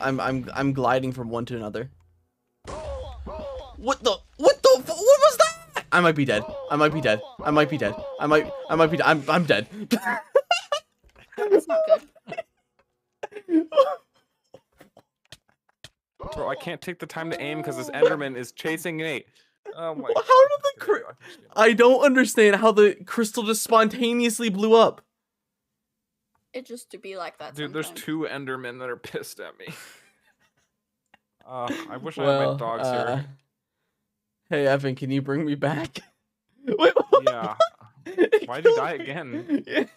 I'm I'm I'm gliding from one to another. What the what the what was that? I might be dead. I might be dead. I might be dead. I might I might be dead. I'm I'm dead. That's not good. Bro, I can't take the time to aim because this Enderman is chasing me. Oh my. How did the. I don't understand how the crystal just spontaneously blew up. It just to be like that. Dude, there's two Endermen that are pissed at me. Uh, I wish I had Well, my dogs uh, here. Hey Evan, can you bring me back? Wait, Yeah. Why'd you die again?